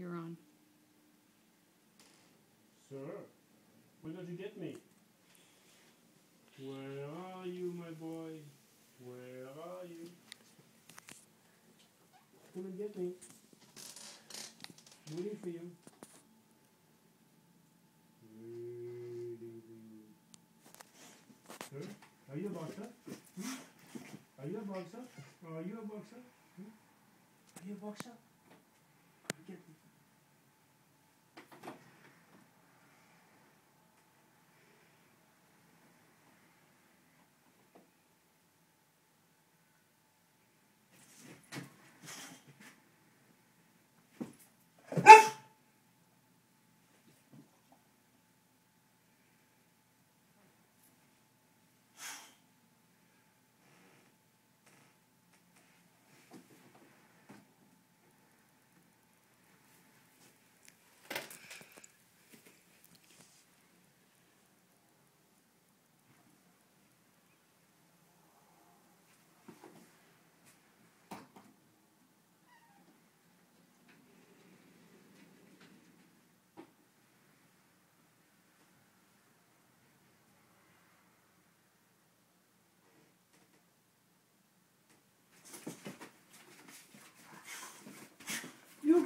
You're on. Sir, where did you get me? Where are you, my boy? Where are you? Come and get me. Waiting for you. Waiting for you. Sir, are you a boxer? Hmm? Are you a boxer? Are you a boxer? Hmm? Are you a boxer?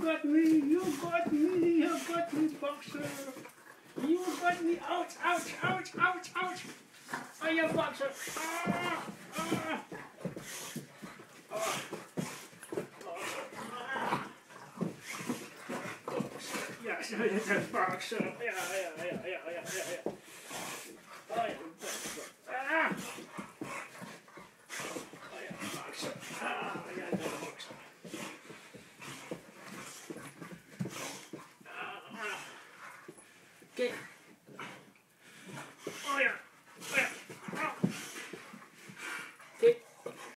Got me, you got me, you got me, boxer. You got me, ouch, ouch, ouch, ouch, ouch. Oh, you boxer. Ah, ah. Ah. Yes, yes, boxer. Yeah, yeah, yeah, yeah, yeah, yeah, yeah. Oh, yeah, boxer. Ah. Oh, yeah, boxer. Ah, yeah, yeah, boxer. Yeah.